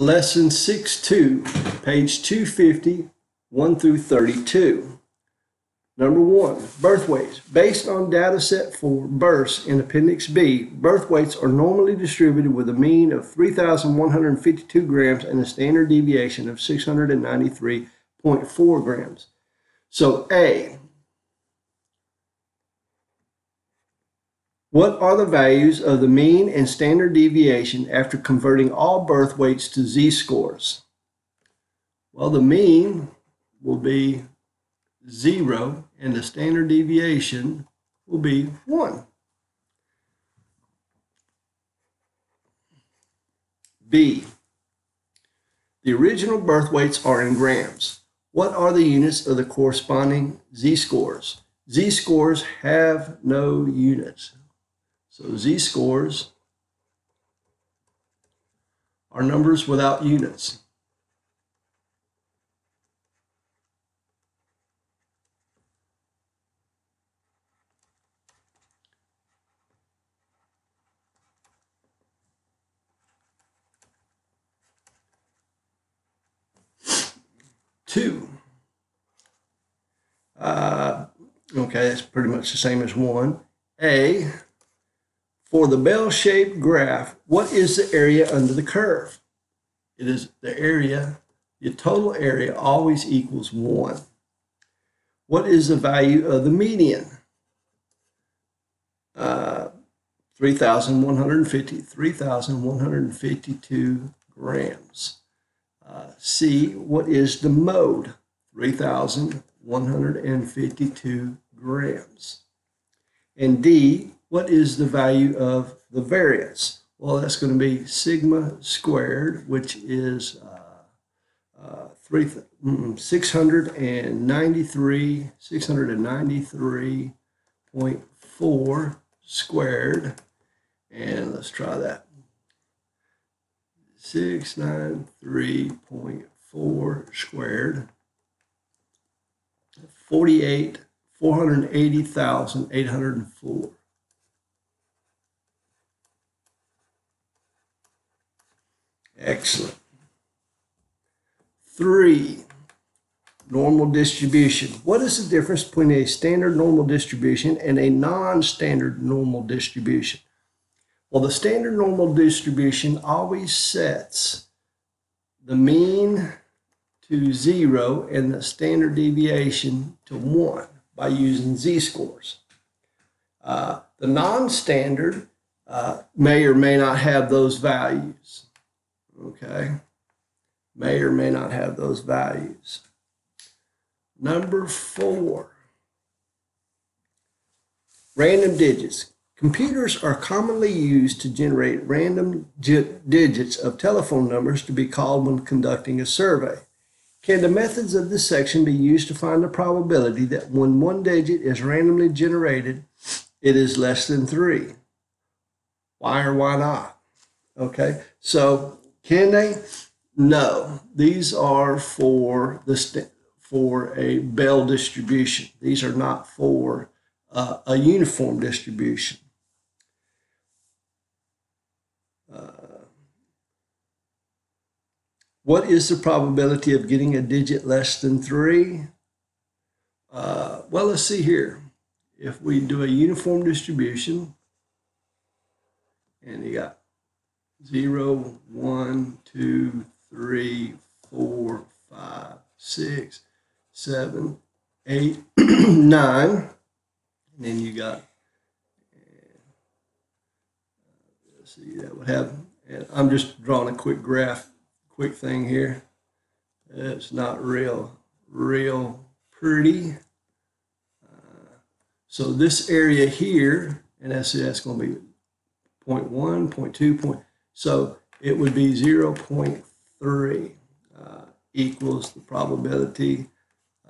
Lesson 6-2, page 250, 1 through 32. Number one, birth weights. Based on data set for births in Appendix B, birth weights are normally distributed with a mean of 3,152 grams and a standard deviation of 693.4 grams. So A, What are the values of the mean and standard deviation after converting all birth weights to z-scores? Well, the mean will be 0 and the standard deviation will be 1. B. The original birth weights are in grams. What are the units of the corresponding z-scores? Z-scores have no units. So z-scores are numbers without units. Two. Uh, okay, that's pretty much the same as one. A for the bell-shaped graph, what is the area under the curve? It is the area, the total area always equals 1. What is the value of the median? Uh, 3,150, 3,152 grams. Uh, C, what is the mode? 3,152 grams. And D, what is the value of the variance? Well, that's going to be sigma squared, which is uh, uh, three, mm, 693, 693.4 squared. And let's try that. 693.4 squared. 48, 480,804. Excellent. Three, normal distribution. What is the difference between a standard normal distribution and a non-standard normal distribution? Well, the standard normal distribution always sets the mean to zero and the standard deviation to one by using z-scores. Uh, the non-standard uh, may or may not have those values okay, may or may not have those values. Number four, random digits. Computers are commonly used to generate random digits of telephone numbers to be called when conducting a survey. Can the methods of this section be used to find the probability that when one digit is randomly generated, it is less than three? Why or why not? Okay, so can they? No. These are for the for a Bell distribution. These are not for uh, a uniform distribution. Uh, what is the probability of getting a digit less than three? Uh, well, let's see here. If we do a uniform distribution, and you got zero, one, two, three, four, five, six, seven, eight, nine. And then you got, let's see, that would have, and I'm just drawing a quick graph, quick thing here. It's not real, real pretty. Uh, so this area here, and that's, that's going to be 0.1, 0.2, point, so it would be 0.3 uh, equals the probability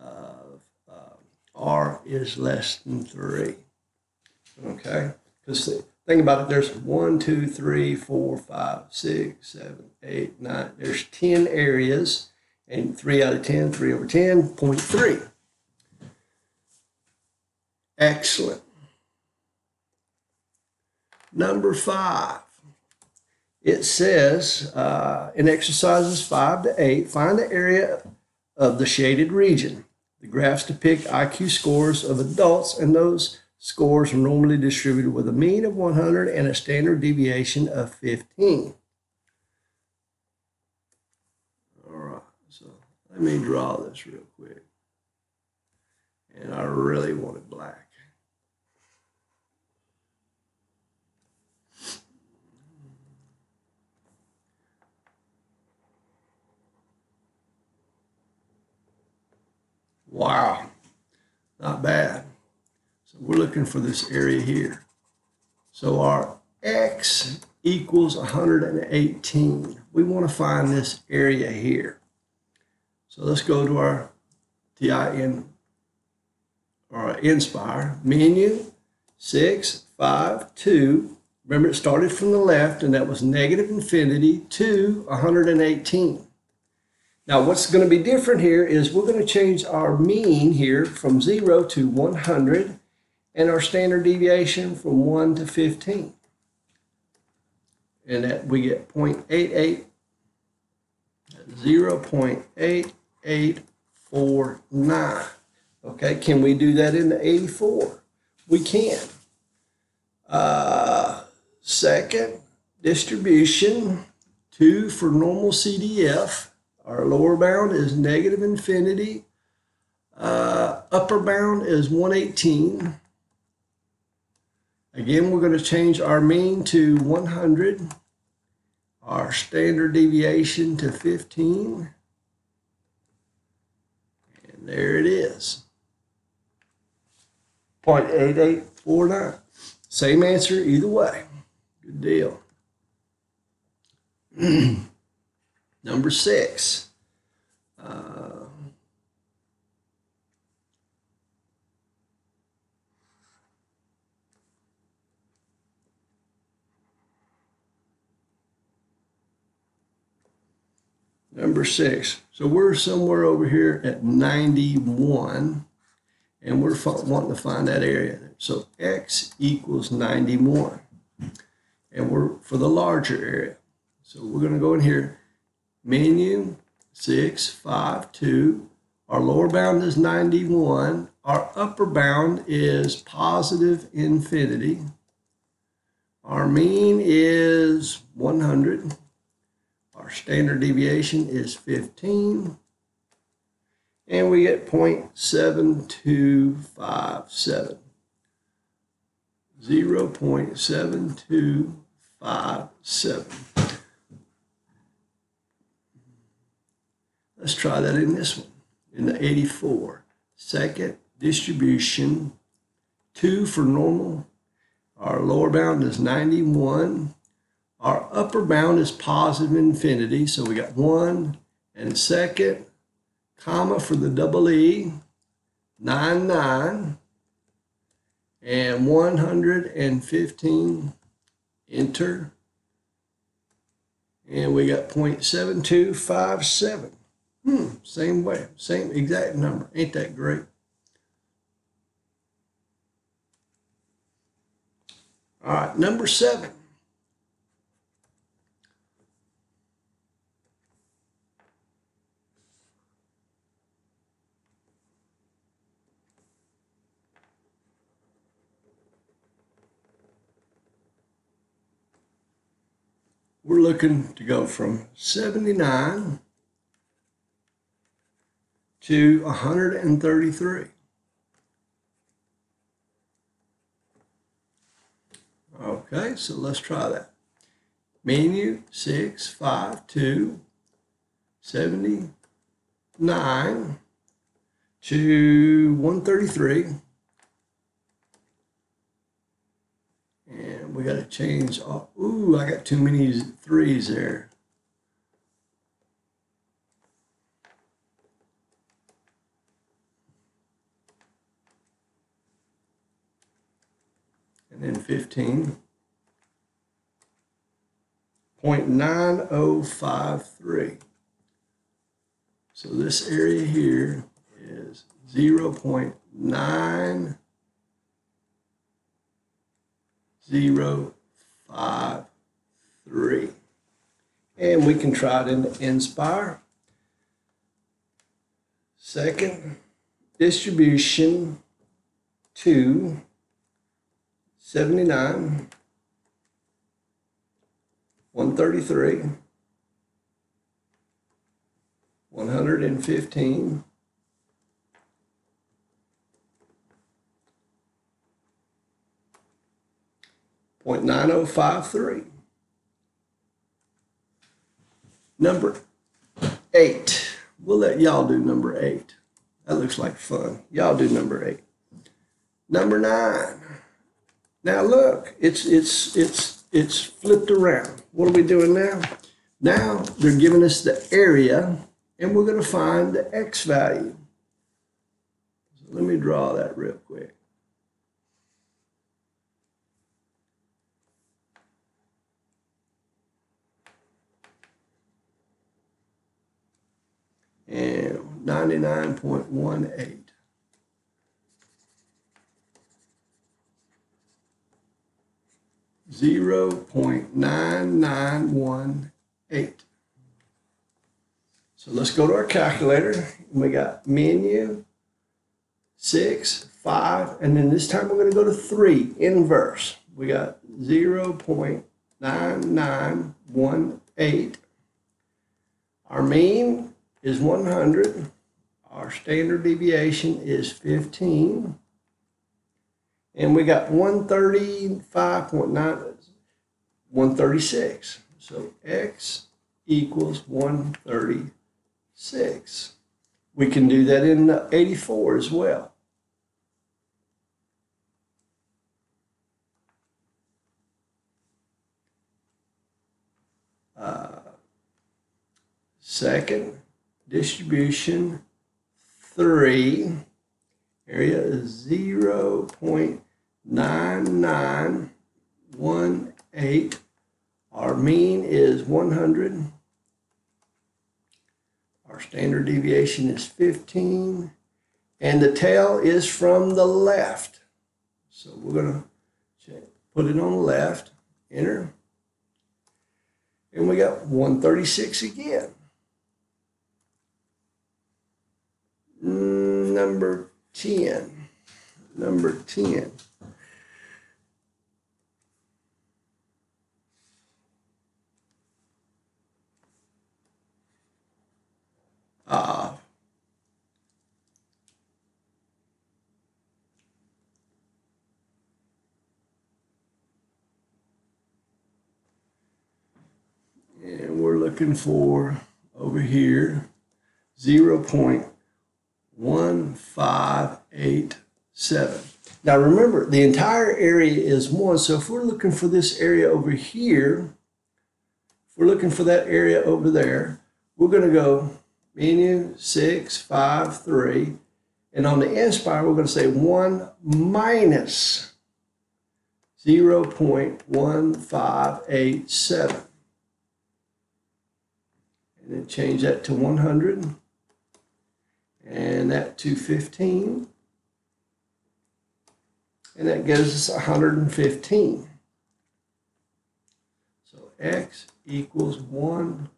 of uh, R is less than 3. Okay? Because think about it, there's 1, 2, 3, 4, 5, 6, 7, 8, 9. There's 10 areas, and 3 out of 10, 3 over 10, 0.3. Excellent. Number five. It says uh, in exercises five to eight, find the area of the shaded region. The graphs depict IQ scores of adults, and those scores are normally distributed with a mean of 100 and a standard deviation of 15. All right, so let me draw this real quick. And I really want it black. Wow, not bad. So we're looking for this area here. So our x equals 118. We want to find this area here. So let's go to our TIN or Nspire menu, six, five, two. Remember, it started from the left, and that was negative infinity to 118. Now, what's going to be different here is we're going to change our mean here from 0 to 100 and our standard deviation from 1 to 15. And that we get 0.88, 0.8849. Okay, can we do that in the 84? We can. Uh, second, distribution, 2 for normal CDF our lower bound is negative infinity. Uh, upper bound is 118. Again, we're going to change our mean to 100. Our standard deviation to 15. And there it is. 0.8849. Same answer either way. Good deal. Number six. Uh, number six. So we're somewhere over here at 91, and we're wanting to find that area. So x equals 91, and we're for the larger area. So we're going to go in here menu 652. Our lower bound is 91. Our upper bound is positive infinity. Our mean is 100. Our standard deviation is 15. And we get 0.7257. 0.7257. Let's try that in this one, in the 84. Second distribution, two for normal. Our lower bound is 91. Our upper bound is positive infinity, so we got one and second, comma for the double E, 99, and 115, enter, and we got 0.7257. Hmm, same way, same exact number. Ain't that great? All right, number seven. We're looking to go from 79 to 133. Okay, so let's try that. Menu 652 79 to 133. And we got to change. Oh, ooh, I got too many threes there. And then 15. 0.9053. So this area here is 0 0.9053. And we can try it in Nspire. Second, distribution to 79, 133, 115, point nine oh five three. Number eight. We'll let y'all do number eight. That looks like fun. Y'all do number eight. Number nine. Now look, it's it's it's it's flipped around. What are we doing now? Now they're giving us the area, and we're going to find the x value. So let me draw that real quick. and 99.18. Zero point nine nine one eight. So let's go to our calculator. We got menu, six, five, and then this time we're going to go to three, inverse. We got zero point nine nine one eight. Our mean is 100. Our standard deviation is 15. And we got 135.9, 136. So x equals 136. We can do that in 84 as well. Uh, second, distribution three, area is zero point nine nine one eight. Our mean is one hundred. Our standard deviation is fifteen, and the tail is from the left. So we're gonna put it on the left, enter, and we got one thirty six again. number 10. Number 10. Uh, and we're looking for over here 0. 1587. Now remember, the entire area is 1. So if we're looking for this area over here, if we're looking for that area over there, we're going to go menu 6, 5, 3. And on the Nspire, we're going to say 1 minus 0 0.1587. And then change that to 100 and that to 15. And that gives us 115. So x equals 1,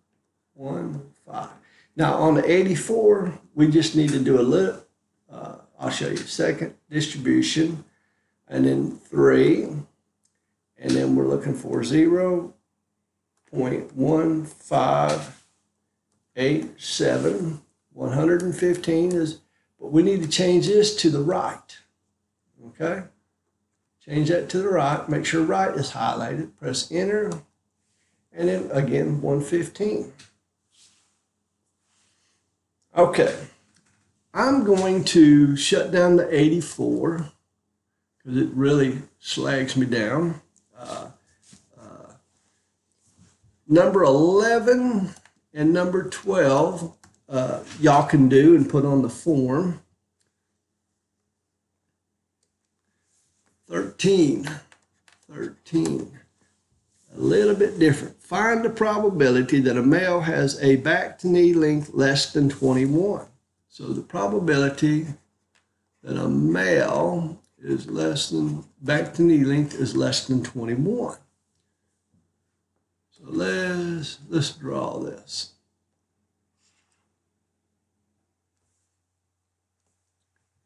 1, 5. Now on the 84, we just need to do a little, uh, I'll show you second, distribution, and then 3, and then we're looking for 0 0.1587 115 is, but we need to change this to the right. Okay? Change that to the right. Make sure right is highlighted. Press enter. And then again, 115. Okay. I'm going to shut down the 84 because it really slags me down. Uh, uh, number 11 and number 12 uh, y'all can do and put on the form. 13. 13. A little bit different. Find the probability that a male has a back to knee length less than 21. So the probability that a male is less than, back to knee length is less than 21. Let's let's draw this.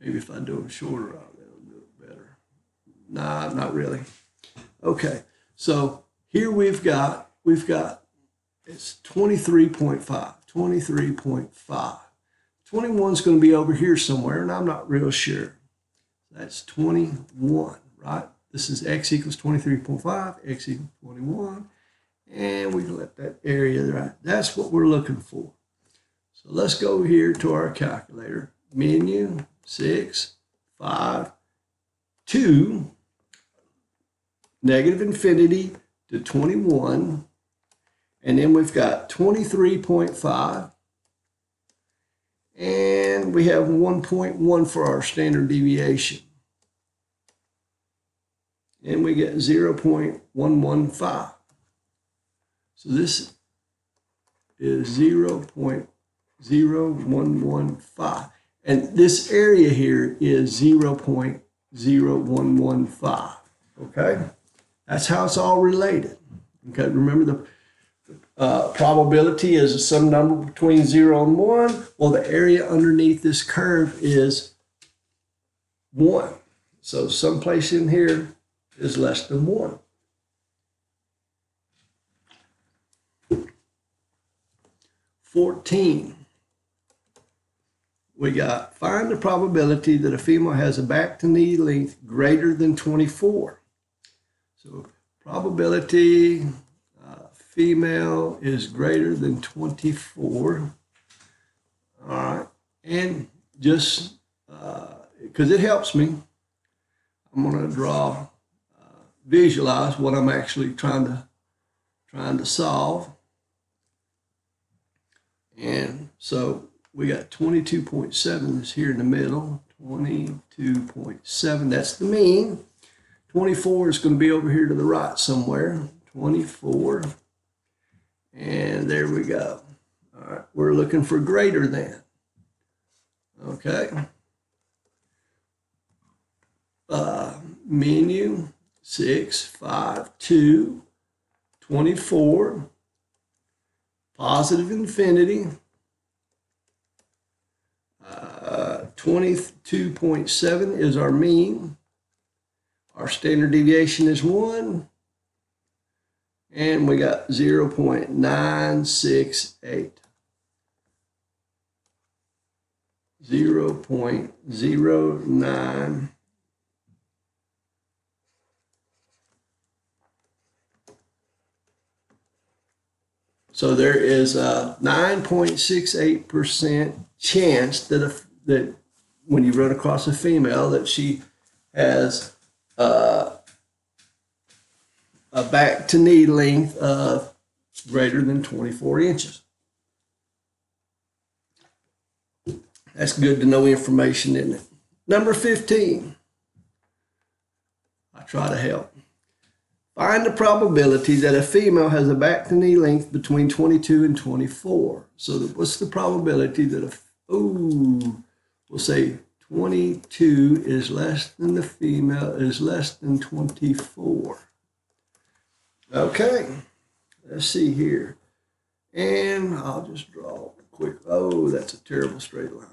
Maybe if I do them shorter, I'll do it better. Nah, not really. Okay, so here we've got we've got it's 23.5, 23.5. 21 is going to be over here somewhere, and I'm not real sure. That's 21, right? This is x equals 23.5, x equals 21, and we let that area right. That's what we're looking for. So let's go here to our calculator. Menu, six, five, two, negative infinity to 21, and then we've got 23.5, and we have 1.1 for our standard deviation. And we get 0.115. So this is 0.0115. And this area here is 0.0115. Okay? That's how it's all related. Okay, remember the uh, probability is some number between 0 and 1. Well, the area underneath this curve is 1. So someplace in here is less than 1. Fourteen. We got find the probability that a female has a back to knee length greater than 24. So probability uh, female is greater than 24. All right. And just because uh, it helps me, I'm going to draw, uh, visualize what I'm actually trying to trying to solve. And so we got 22.7 is here in the middle. 22.7, that's the mean. 24 is going to be over here to the right somewhere. 24. And there we go. All right, we're looking for greater than. Okay. Uh, menu 6, 5, 2, 24, positive infinity, uh, 22.7 is our mean. Our standard deviation is 1. And we got 0.968. 0.09 So there is a 9.68% chance that if, that when you run across a female that she has uh, a back to knee length of greater than 24 inches. That's good to know information, isn't it? Number 15. I try to help. Find the probability that a female has a back to knee length between 22 and 24. So what's the probability that a, oh, we'll say 22 is less than the female, is less than 24. Okay, let's see here. And I'll just draw a quick, oh, that's a terrible straight line.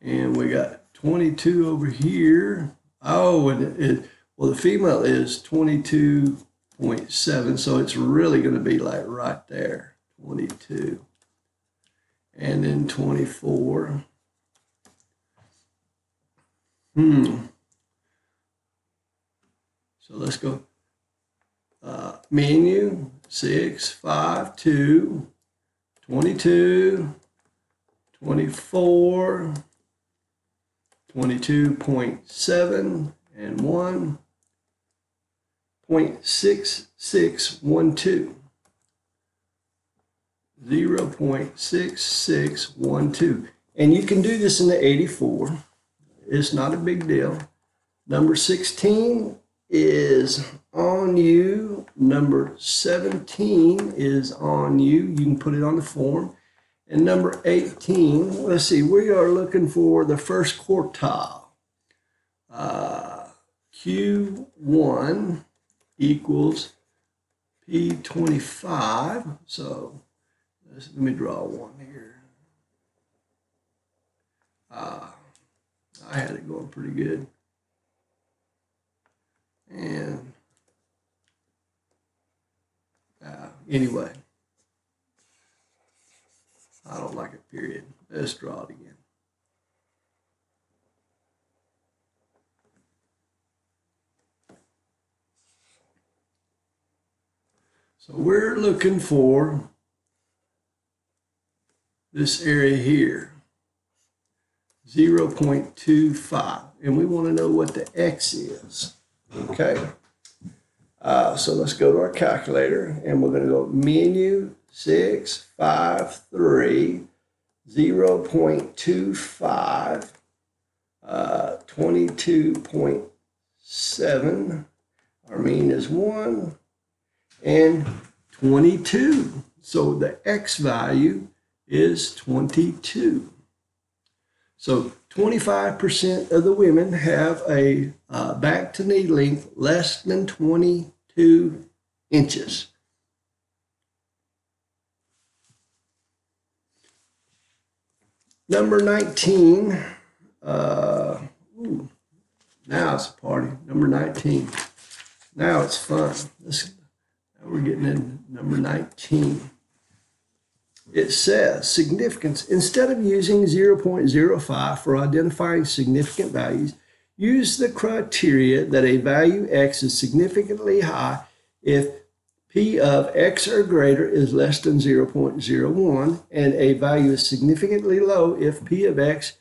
And we got 22 over here. Oh, and it, it well, the female is 22.7, so it's really going to be like right there, 22. And then 24. Hmm. So let's go. Uh, menu, 6, 5, 2, 22, 24, 22.7 and 1.6612. 0.6612. And you can do this in the 84. It's not a big deal. Number 16 is on you. Number 17 is on you. You can put it on the form. And number 18, let's see, we are looking for the first quartile. Uh, Q1 equals P25. So let me draw one here. Uh, I had it going pretty good. And uh, anyway, I don't like it, period. Let's draw it again. So we're looking for this area here, 0.25, and we want to know what the x is, okay? Uh, so let's go to our calculator, and we're going to go menu 653, 0.25, uh, 22.7, our mean is 1, and 22. So the x value is 22. So 25% of the women have a uh, back to knee length less than 22 inches. Number 19, uh, ooh, now it's a party. Number 19. Now it's fun. Let's now we're getting in number 19. It says significance. Instead of using 0.05 for identifying significant values, use the criteria that a value x is significantly high if p of x or greater is less than 0.01 and a value is significantly low if p of x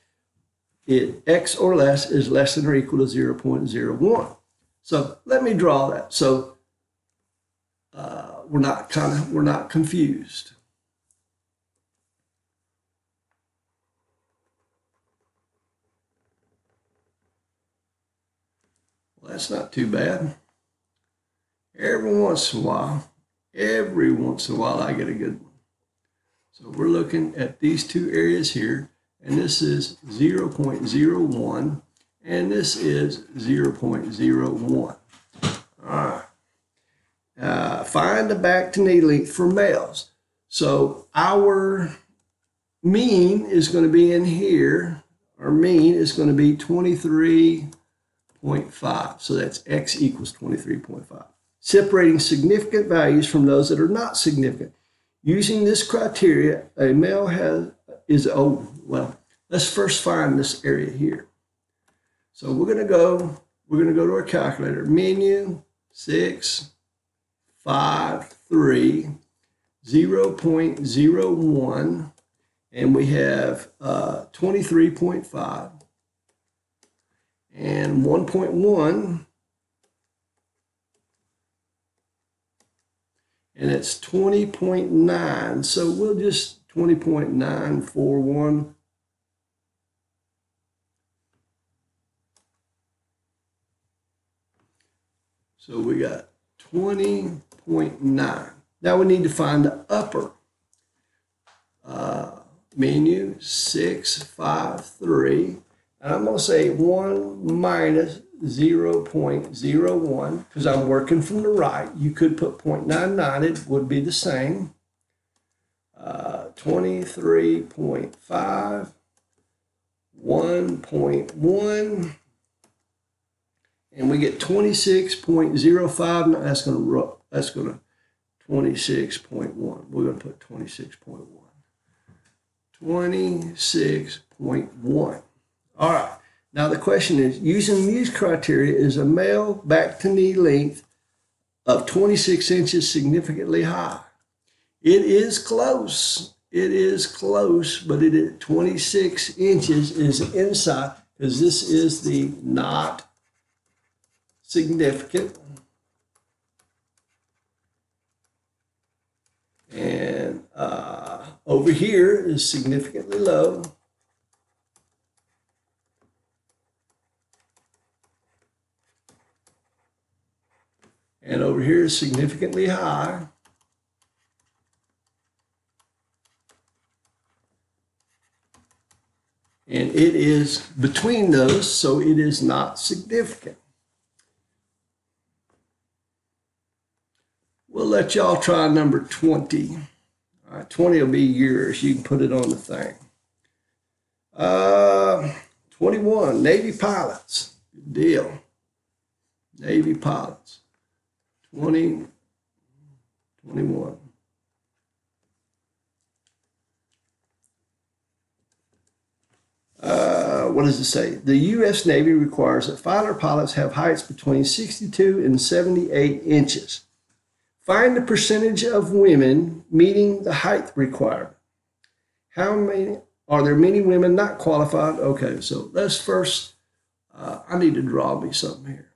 it, x or less is less than or equal to 0.01. So let me draw that. So uh, we're not kind of we're not confused. Well, that's not too bad. Every once in a while, every once in a while, I get a good one. So we're looking at these two areas here, and this is 0.01, and this is 0.01. All right. Uh, find the back to knee length for males. So our mean is going to be in here. Our mean is going to be 23.5. So that's x equals 23.5. Separating significant values from those that are not significant. Using this criteria, a male has is oh well. Let's first find this area here. So we're going to go. We're going to go to our calculator. Menu six five, three, 0.01, and we have uh, 23.5 and 1.1, and it's 20.9. So we'll just 20.941. So we got 20.9. Now we need to find the upper uh, menu 653. And I'm going to say 1 minus 0.01 because I'm working from the right. You could put 0.99, it would be the same. Uh, 23.5, 1.1, and we get 26.05. Now that's going to that's going to 26.1. We're going to put 26.1. 26.1. All right. Now the question is, using these criteria, is a male back to knee length of 26 inches significantly high? It is close. It is close, but it is 26 inches is inside because this is the not significant. And uh, over here is significantly low. And over here is significantly high. And it is between those, so it is not significant. We'll let y'all try number 20. All right, 20 will be yours. You can put it on the thing. Uh, 21, Navy pilots. Good deal. Navy pilots. 20, 21. Uh, what does it say? The U.S. Navy requires that fighter pilots have heights between 62 and 78 inches. Find the percentage of women meeting the height requirement. How many are there many women not qualified? Okay, so let's first, uh, I need to draw me something here.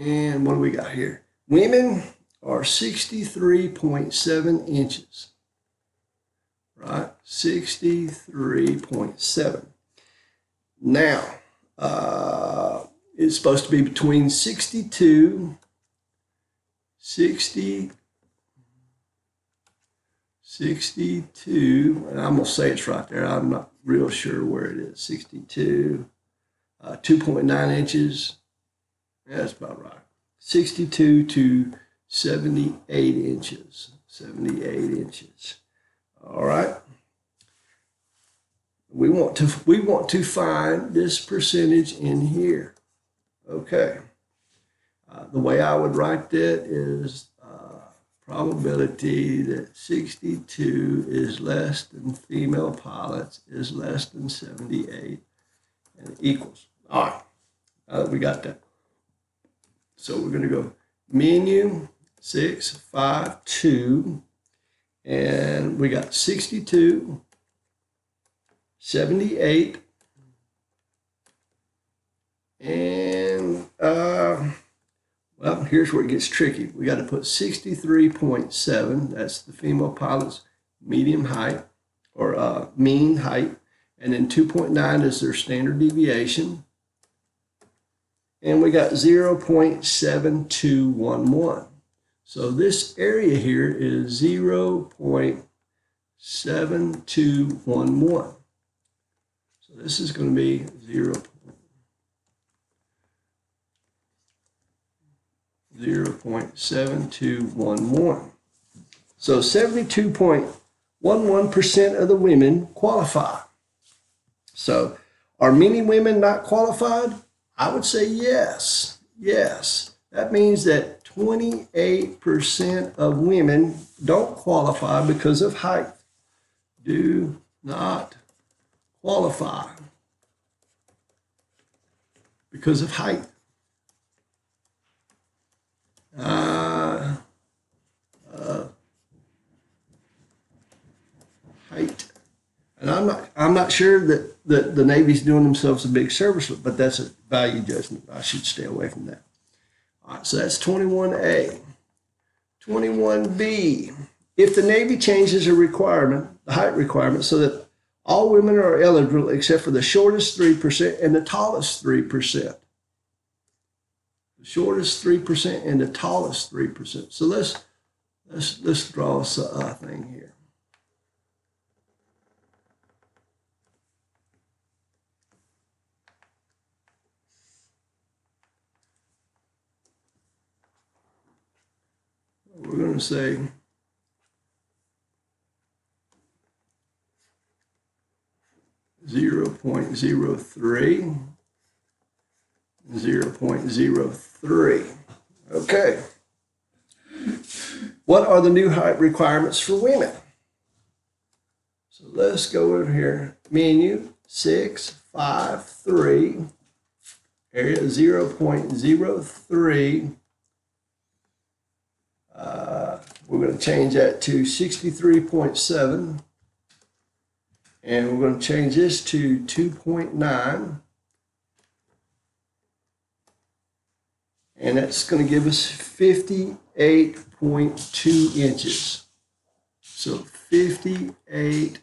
And what do we got here? Women are 63.7 inches right? 63.7. Now, uh, it's supposed to be between 62, 60, 62, and I'm going to say it's right there. I'm not real sure where it is. 62, uh, 2.9 inches. That's about right. 62 to 78 inches. 78 inches. All right. We want to we want to find this percentage in here. Okay. Uh, the way I would write that is uh, probability that 62 is less than female pilots is less than 78 and equals. All right. Uh, we got that. So we're going to go menu six five two and we got 62, 78, and uh, well, here's where it gets tricky. We got to put 63.7, that's the female pilot's medium height or uh, mean height, and then 2.9 is their standard deviation. And we got 0.7211. So this area here is 0.7211. So this is going to be 0. 0.7211. So 72.11% of the women qualify. So are many women not qualified? I would say yes. Yes. That means that 28% of women don't qualify because of height. Do not qualify because of height. Uh, uh, height. And I'm not, I'm not sure that, that the Navy's doing themselves a big service, but that's a value judgment. I should stay away from that. All right, so that's 21A. 21B. If the Navy changes a requirement, the height requirement, so that all women are eligible except for the shortest 3% and the tallest 3%. The shortest 3% and the tallest 3%. So let's let's let's draw a thing here. Going say zero point zero three, zero point zero three. Okay. What are the new height requirements for women? So let's go over here. Menu six five three area zero point zero three uh, we're going to change that to 63.7. And we're going to change this to 2.9. And that's going to give us 58.2 inches. So 58.2.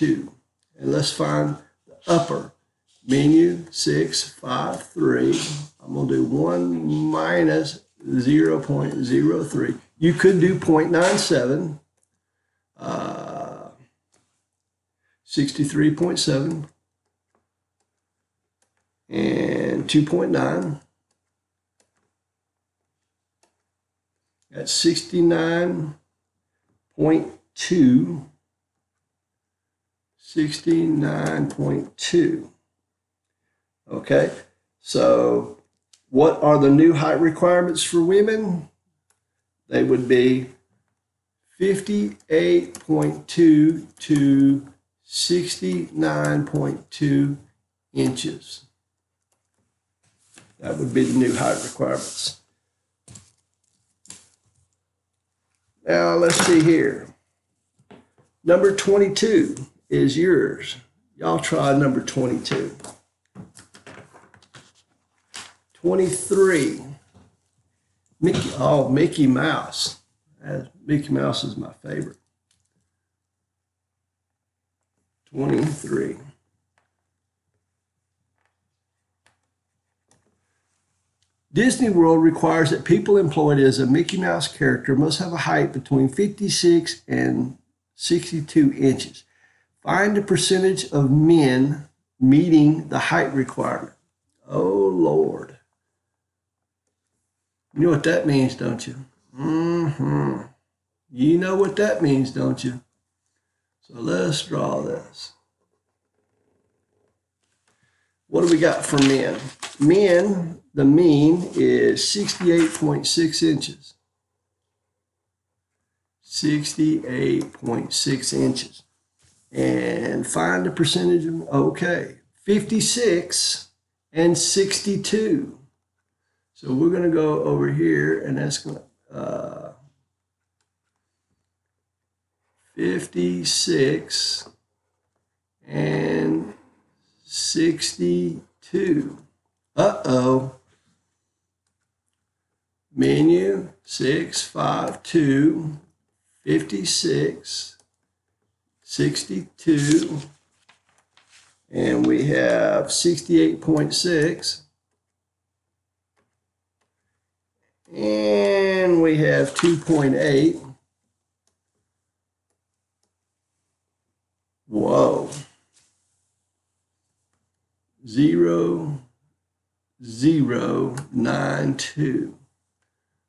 And let's find the upper menu 653. I'm going to do 1 minus 0.03. You could do 0.97, uh, 63.7, and 2.9. That's 69.2. 69.2. Okay, so what are the new height requirements for women? They would be 58.2 to 69.2 inches. That would be the new height requirements. Now let's see here. Number 22 is yours. Y'all try number 22. 23. Mickey, oh, Mickey Mouse. Mickey Mouse is my favorite. 23. Disney World requires that people employed as a Mickey Mouse character must have a height between 56 and 62 inches. Find the percentage of men meeting the height requirement. Oh, Lord. You know what that means, don't you? Mm-hmm. You know what that means, don't you? So let's draw this. What do we got for men? Men, the mean is 68.6 inches. 68.6 inches. And find the percentage of, okay, 56 and 62. So we're going to go over here, and that's going to uh, 56 and 62. Uh-oh. Menu 652 56 62 and we have 68.6 and we have 2.8 whoa. Zero. zero nine two.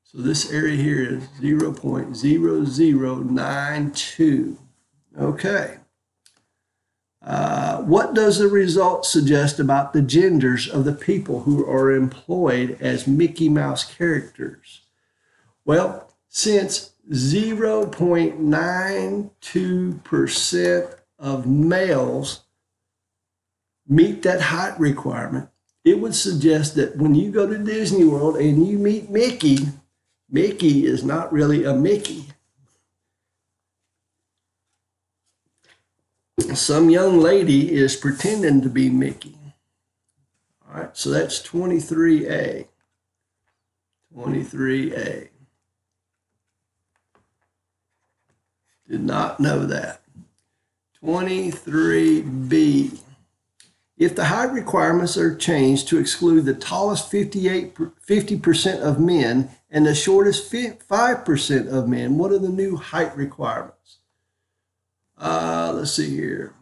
So this area here is 0.0092 okay uh, what does the result suggest about the genders of the people who are employed as Mickey Mouse characters? Well, since 0.92% of males meet that height requirement, it would suggest that when you go to Disney World and you meet Mickey, Mickey is not really a Mickey. Some young lady is pretending to be Mickey. All right, so that's 23A. 23A. Did not know that. 23B. If the height requirements are changed to exclude the tallest 58, 50% of men and the shortest 5% of men, what are the new height requirements? Uh, let's see here.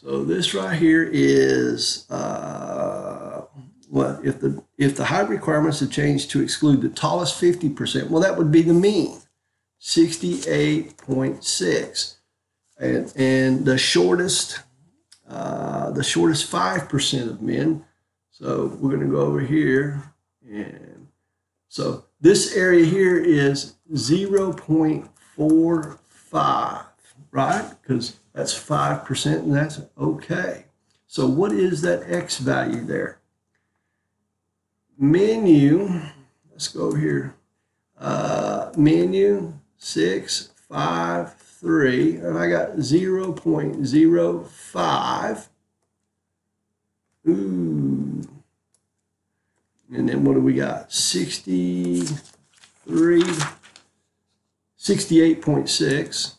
So this right here is uh, what if the if the height requirements have changed to exclude the tallest 50%, well that would be the mean, 68.6. And and the shortest uh, the shortest 5% of men so we're going to go over here. And so this area here is 0.45, right? Because that's 5% and that's okay. So what is that X value there? Menu, let's go over here. Uh, menu 653, and I got 0.05. Ooh. And then what do we got? 63, 68.6.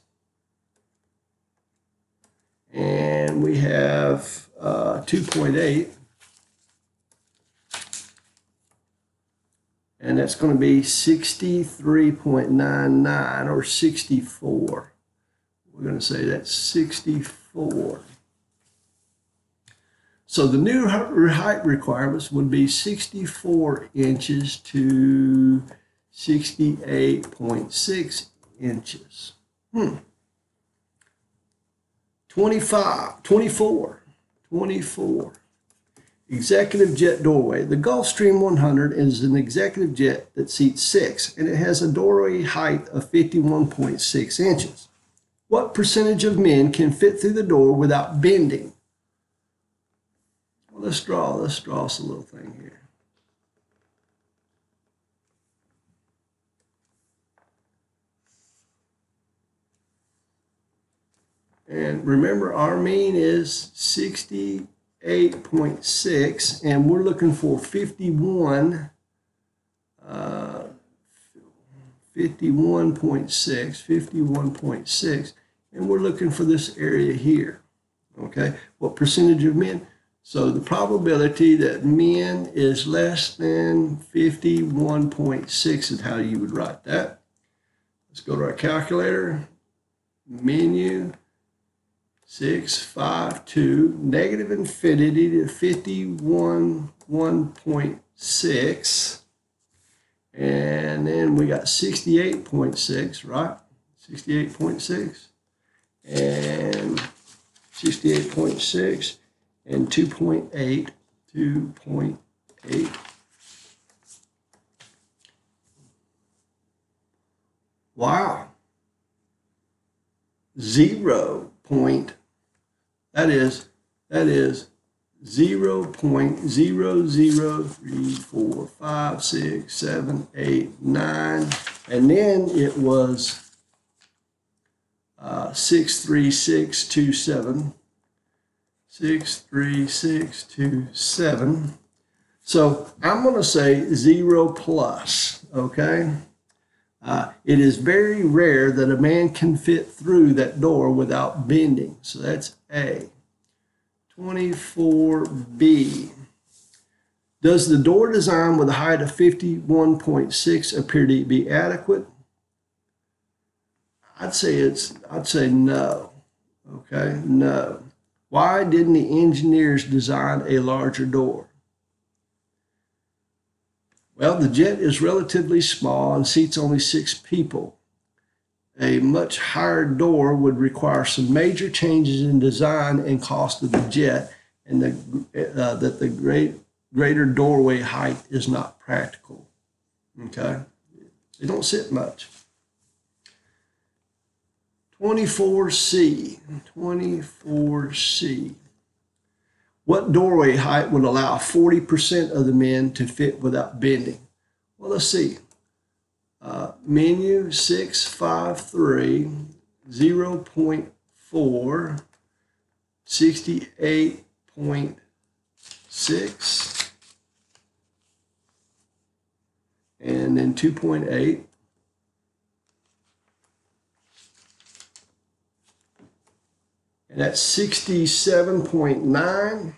And we have uh, 2.8. And that's going to be 63.99 or 64. We're going to say that's 64. So the new height requirements would be 64 inches to 68.6 inches. Hmm. 25, 24, 24. Executive jet doorway. The Gulfstream 100 is an executive jet that seats six and it has a doorway height of 51.6 inches. What percentage of men can fit through the door without bending? Let's draw, let's draw us a little thing here. And remember, our mean is 68.6, and we're looking for 51, uh, 51.6, 51.6, and we're looking for this area here. Okay, what percentage of men? So the probability that men is less than 51.6 is how you would write that. Let's go to our calculator, menu, 652, negative infinity to 51, 1.6. And then we got 68.6, right? 68.6. And 68.6 and 2.8, 2.8. Wow. Zero point that is, that is 0 0.003456789 and then it was uh, 63627 63627 so I'm going to say 0 plus okay uh, it is very rare that a man can fit through that door without bending. So that's A. 24B. Does the door design with a height of 51.6 appear to be adequate? I'd say it's I'd say no. Okay, no. Why didn't the engineers design a larger door? Well, the jet is relatively small and seats only six people. A much higher door would require some major changes in design and cost of the jet, and the, uh, that the great, greater doorway height is not practical. Okay? They don't sit much. 24C. 24C. What doorway height would allow 40% of the men to fit without bending? Well, let's see. Uh, menu 653, 0.4, 68.6, and then 2.8. And that's 67.9.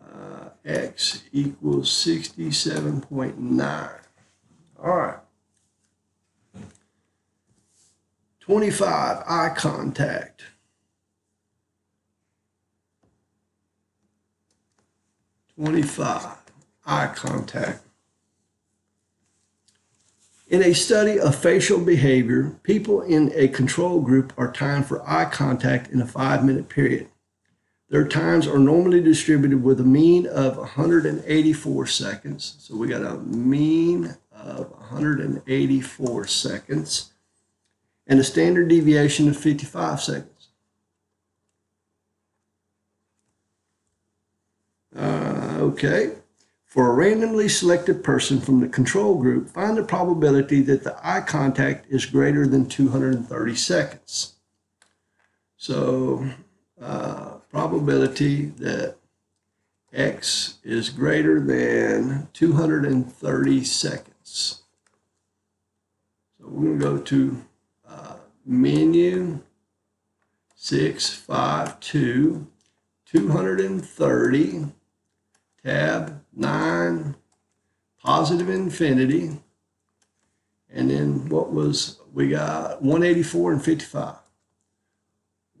Uh, x equals 67.9. All right. 25, eye contact. Twenty-five, eye contact. In a study of facial behavior, people in a control group are timed for eye contact in a five minute period. Their times are normally distributed with a mean of 184 seconds. So we got a mean of 184 seconds and a standard deviation of 55 seconds. Uh, okay. For a randomly selected person from the control group, find the probability that the eye contact is greater than 230 seconds. So uh, probability that x is greater than 230 seconds. So we're going to go to uh, menu, 652, 230, tab 9, positive infinity, and then what was, we got 184 and 55.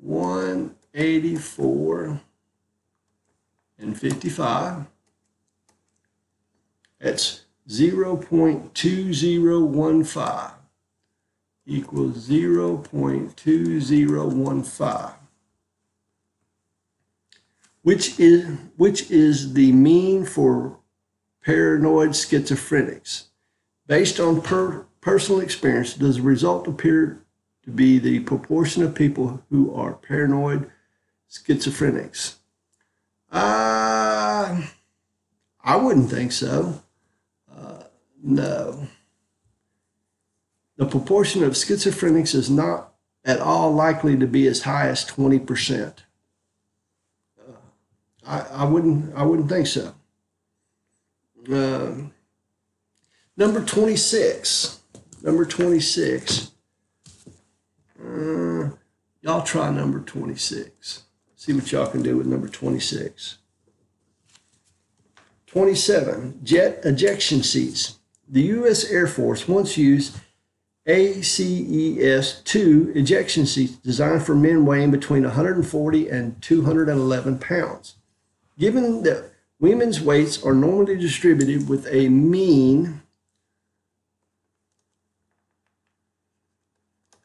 184 and 55. That's 0.2015 equals 0.2015 which is which is the mean for paranoid schizophrenics? Based on per, personal experience does the result appear to be the proportion of people who are paranoid schizophrenics? Uh, i wouldn't think so. Uh, no. The proportion of schizophrenics is not at all likely to be as high as 20%. I, I, wouldn't, I wouldn't think so. Uh, number 26. Number 26. Uh, y'all try number 26. See what y'all can do with number 26. 27. Jet ejection seats. The U.S. Air Force once used ACES 2 ejection seats designed for men weighing between 140 and 211 pounds. Given that women's weights are normally distributed with a mean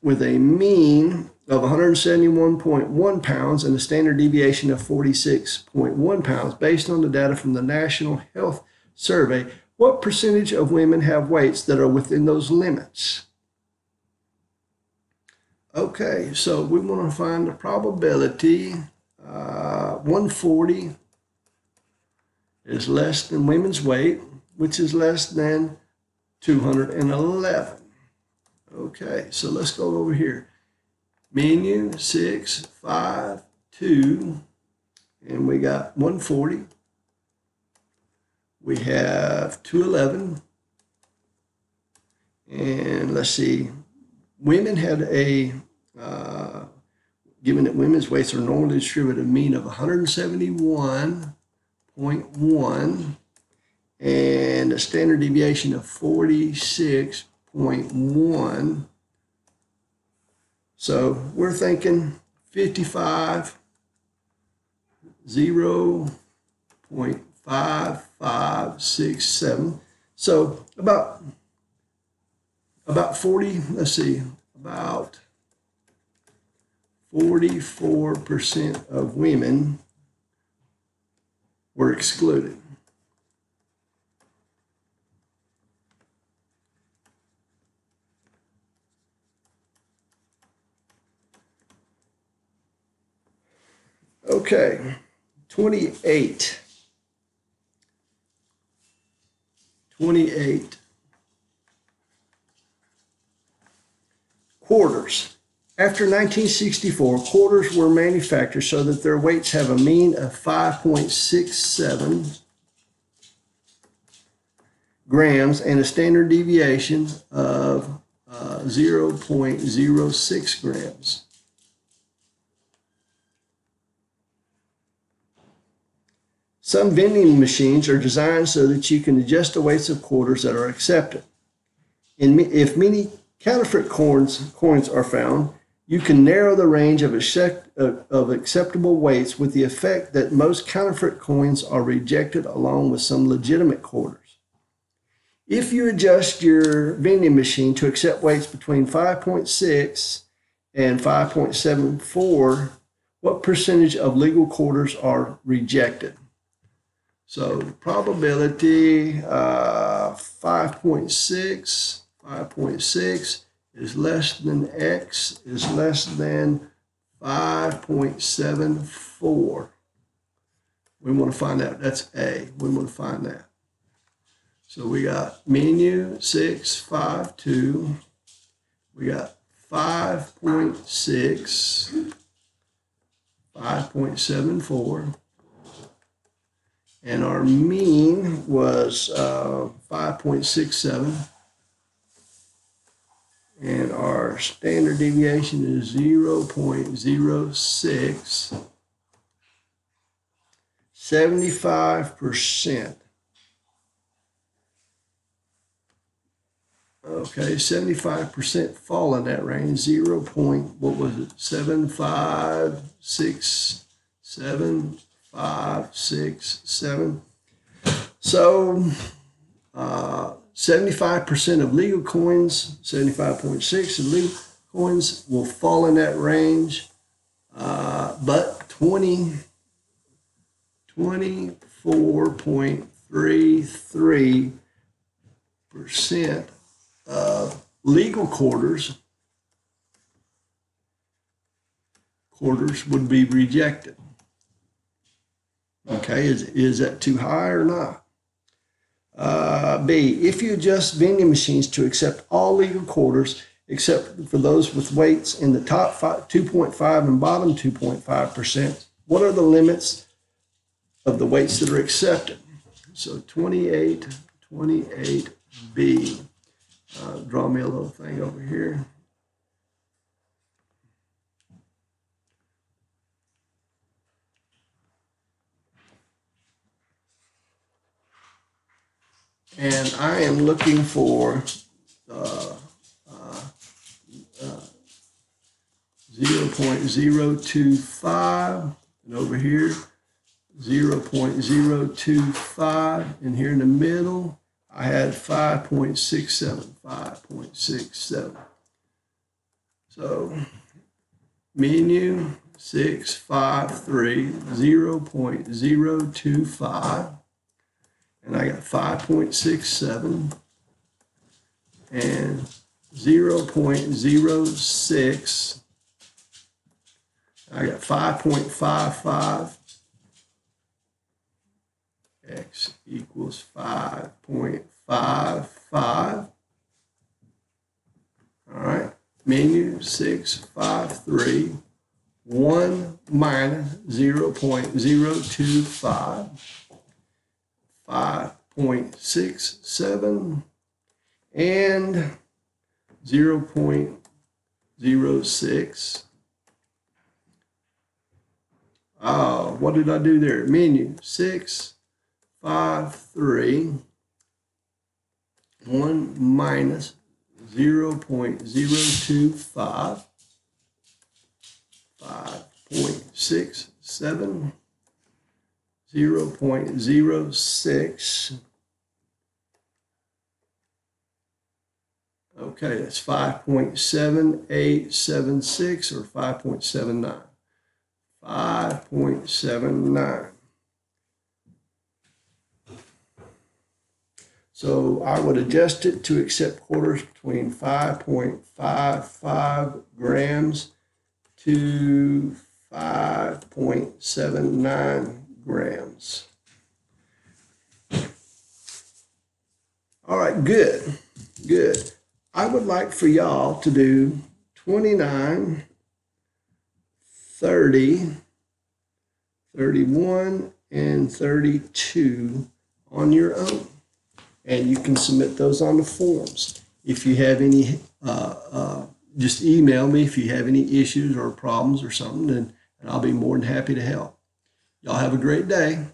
with a mean of 171.1 pounds and a standard deviation of 46.1 pounds based on the data from the National Health Survey, what percentage of women have weights that are within those limits? Okay, so we want to find the probability. Uh, 140 is less than women's weight, which is less than 211. Okay, so let's go over here. Menu 6, 5, 2, and we got 140. We have 211. And let's see, women had a, uh, given that women's weights are normally distributed, a mean of 171.1 and a standard deviation of 46.1. So we're thinking 55, 0 0.5567. So about about 40, let's see, about 44% of women were excluded. Okay, 28. 28. Quarters. After 1964, quarters were manufactured so that their weights have a mean of 5.67 grams and a standard deviation of uh, 0.06 grams. Some vending machines are designed so that you can adjust the weights of quarters that are accepted. In, if many counterfeit coins, coins are found, you can narrow the range of, accept, of acceptable weights with the effect that most counterfeit coins are rejected along with some legitimate quarters. If you adjust your vending machine to accept weights between 5.6 and 5.74, what percentage of legal quarters are rejected? So probability uh, 5.6 5.6 is less than x is less than 5.74. We want to find out. That's A. We want to find that. So we got menu 652. We got 5.6, 5.74. And our mean was uh, 5.67 And our standard deviation is zero point zero six. Seventy-five percent. Okay, seventy-five percent fall in that range, zero point, what was it, seven, five, six, seven, five, six, seven. So, uh, seventy-five percent of legal coins, seventy-five point six of legal coins will fall in that range. Uh, but twenty, twenty-four point three three percent of legal quarters quarters would be rejected. Okay, is, is that too high or not? Uh, B, if you adjust vending machines to accept all legal quarters except for those with weights in the top five, 2.5 and bottom 2.5%, what are the limits of the weights that are accepted? So 28, 28B. Uh, draw me a little thing over here. And I am looking for uh, uh, uh, 0.025 and over here 0.025 and here in the middle I had 5.67, 5.67. So menu 653, 0.025, and I got 5.67 and 0.06. I got 5.55 x equals 5.55. All right, menu 653, 1 minus 0.025, 5.67 and 0.06. Uh, what did I do there? Menu 6, 5, 3, 1 minus 0.025, 5.67. 0.06. Okay, that's 5.7876 or 5.79. 5.79. So I would adjust it to accept quarters between 5.55 grams to 5.79 grams. All right, good, good. I would like for y'all to do 29, 30, 31, and 32 on your own and you can submit those on the forms. If you have any, uh, uh, just email me if you have any issues or problems or something, and, and I'll be more than happy to help. Y'all have a great day.